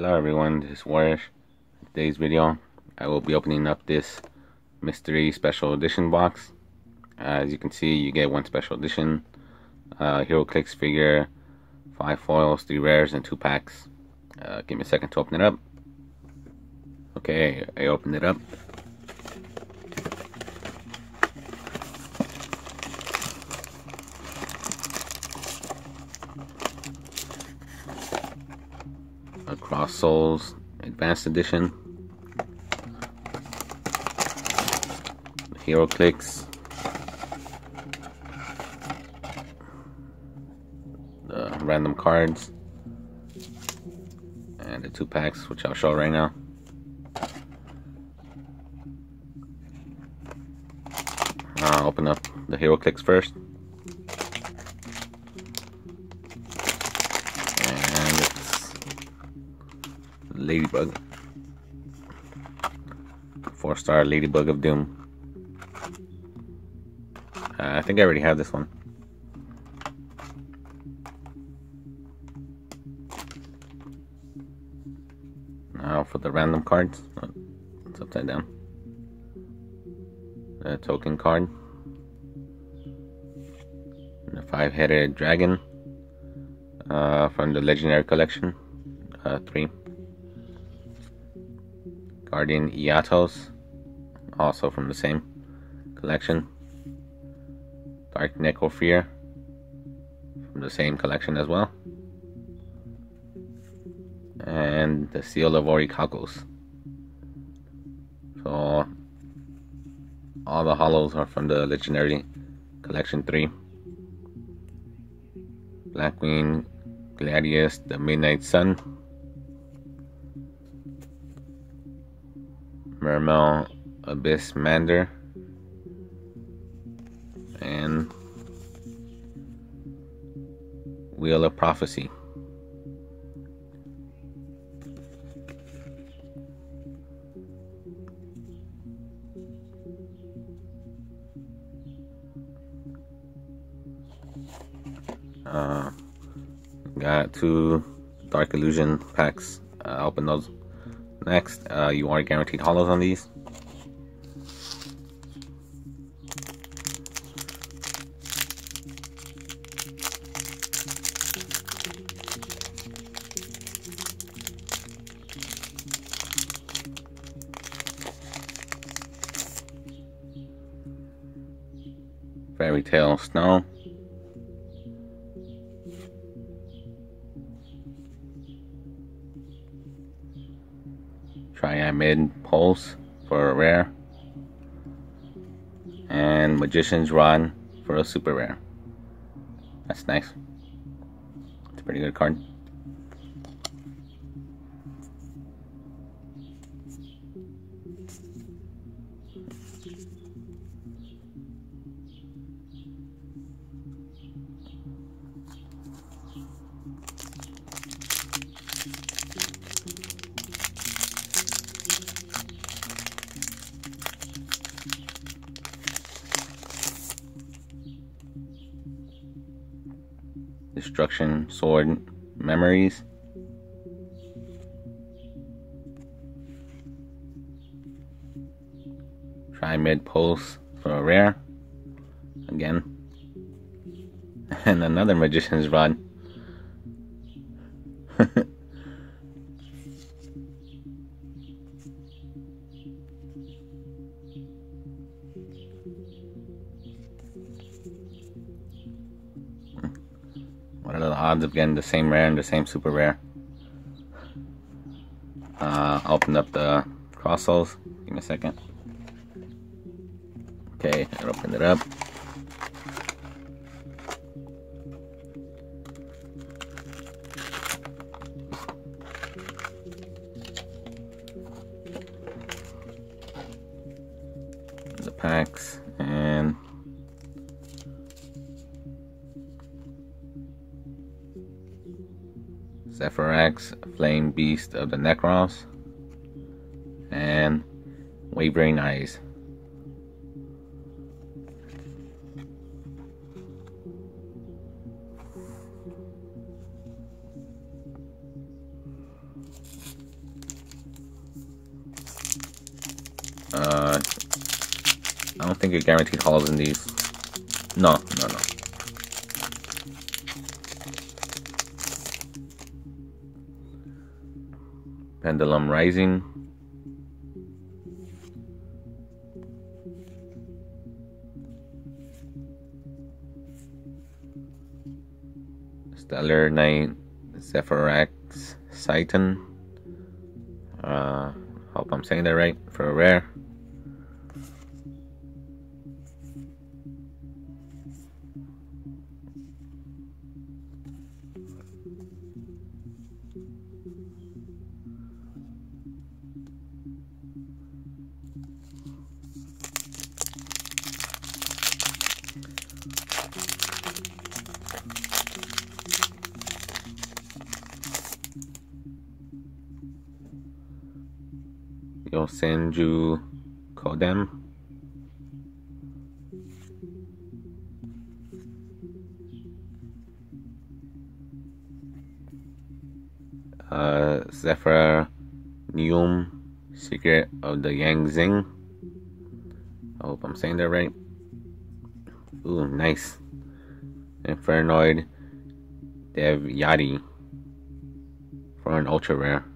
Hello everyone, this is Warish. today's video, I will be opening up this mystery special edition box. as you can see, you get one special edition, uh, HeroClix figure, five foils, three rares, and two packs. Uh, give me a second to open it up. Okay, I opened it up. Cross Souls Advanced Edition. HeroClix. The random cards. And the two packs, which I'll show right now. I'll open up the HeroClix first. Ladybug. Four star Ladybug of Doom. Uh, I think I already have this one. Now for the random cards. Oh, it's upside down. A token card. A five headed dragon uh, from the legendary collection. Uh, three. Guardian Eatos, also from the same collection. Dark Necrofear, from the same collection as well. And the Seal of Orichalcos. So, all the hollows are from the Legendary Collection 3. Blackwing, Gladius, the Midnight Sun. Mermail Abyssmander and Wheel of Prophecy. Uh, got two Dark Illusion packs. Uh, open those Next, uh, you are guaranteed hollows on these. Fairy Tale Snow. Triamid Pulse for a rare. And Magician's Rod for a super rare. That's nice. It's a pretty good card. Destruction Sword Memories. Triamid Pulse for a rare. Again. And another Magician's Rod. What are the odds of getting the same rare and the same super rare? Uh, open up the cross souls. Give me a second. Okay, I opened it up. The packs Flame Beast of the Nekroz and Wavering Eyes. Uh, I don't think it guaranteed hollows in these. No, no, no. Pendulum Rising. Stellar Knight, Zephyrax, Satan. Uh, hope I'm saying that right for a rare. Yosenju Kodam. Uh, Zephyr Neum, Secret of the Yang Zing. I hope I'm saying that right. Ooh, nice. Infernoid Devyaty for an ultra rare.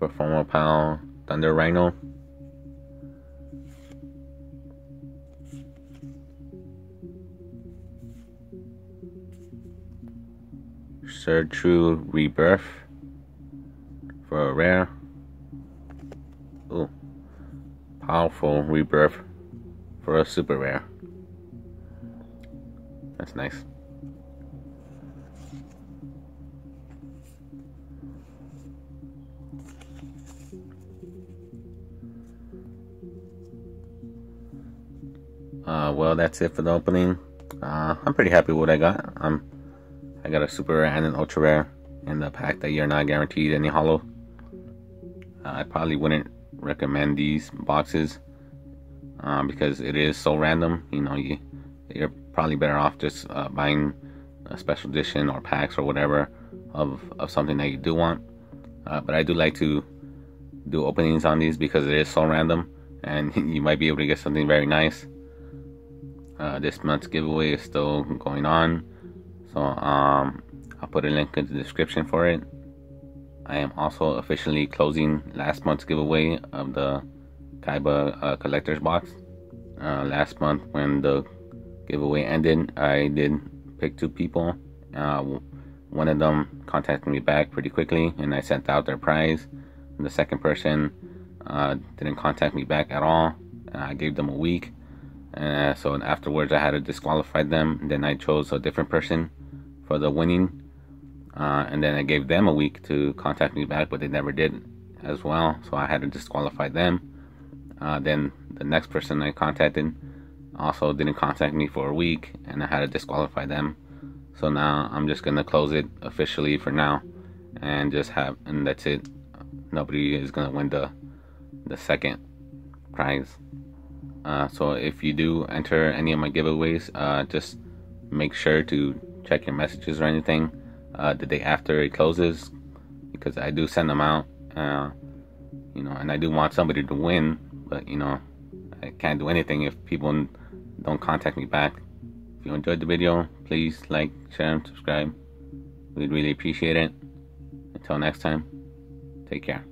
Performapal, Thunder Rhino. Sir True Rebirth for a rare. Ooh. Powerful Rebirth for a super rare. That's nice. Uh, well, that's it for the opening. Uh, I'm pretty happy with what I got. Um, I got a super rare and an ultra rare in the pack that you're not guaranteed any hollow. Uh, I probably wouldn't recommend these boxes um, because it is so random. You know, you you're probably better off just uh, buying a special edition or packs or whatever of of something that you do want. Uh, but I do like to do openings on these because it is so random, and you might be able to get something very nice. Uh, this month's giveaway is still going on, so um, I'll put a link in the description for it. I am also officially closing last month's giveaway of the Kaiba uh, collector's box. Uh, last month, when the giveaway ended, I did pick two people. Uh, one of them contacted me back pretty quickly, and I sent out their prize. And the second person uh, didn't contact me back at all. I gave them a week uh, so afterwards, I had to disqualify them. Then I chose a different person for the winning, uh, and then I gave them a week to contact me back, but they never did as well. So I had to disqualify them. Uh, then the next person I contacted also didn't contact me for a week, and I had to disqualify them. So now I'm just gonna close it officially for now, and just have, and that's it. Nobody is gonna win the the second prize. Uh, so if you do enter any of my giveaways, uh, just make sure to check your messages or anything uh, the day after it closes, because I do send them out. Uh, you know, and I do want somebody to win, but you know, I can't do anything if people don't contact me back. If you enjoyed the video, please like, share, and subscribe. We'd really appreciate it. Until next time, take care.